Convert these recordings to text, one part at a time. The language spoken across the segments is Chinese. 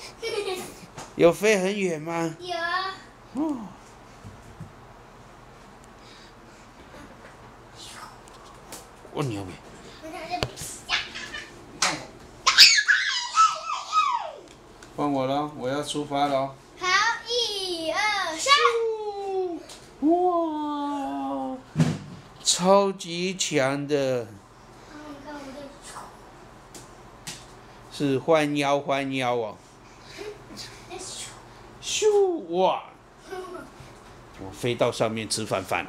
有飞很远吗？有。哦。我牛逼！换我了，我要出发了。好，一二三。哇！超级强的。是换腰换腰哦。咻哇！我飞到上面吃饭饭。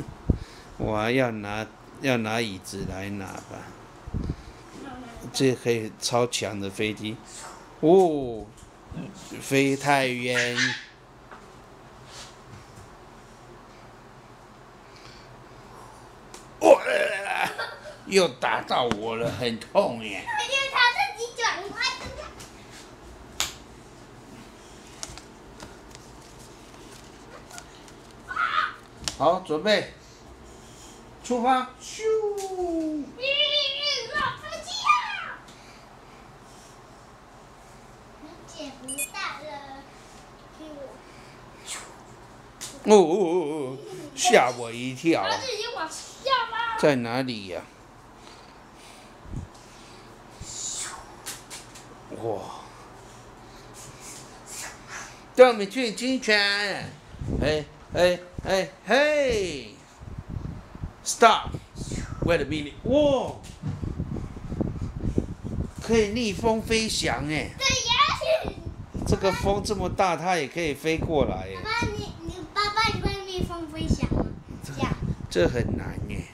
我要拿要拿椅子来拿吧。这可以超强的飞机。哦，飞太远。又打到我了，很痛耶。因为他自己转弯。好，准备，出发，咻！哦哦哦！吓我一跳！在哪里呀？哇！带我们去金泉！哎哎哎嘿！Stop！Wait a minute！哇！可以逆风飞翔哎！对呀。这个风这么大，它也可以飞过来哎。爸爸，你你爸爸，你会逆风飞翔吗？这样。这很难耶！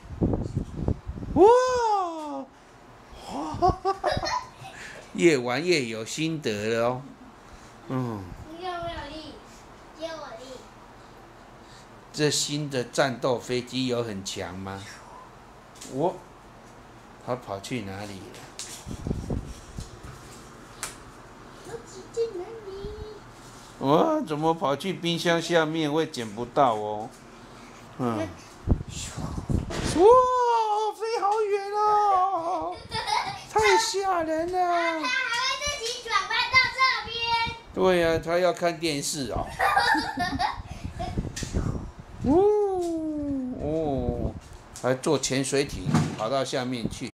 哇！越玩越有心得了哦。嗯。你有没有力？借我力。这新的战斗飞机有很强吗？我，它跑去哪里了？我怎么跑去冰箱下面？会捡不到哦。嗯。哇，飞好远哦！太吓人了。他还会自己转弯到这边。对呀，他要看电视哦。呜哦，还坐潜水艇跑到下面去。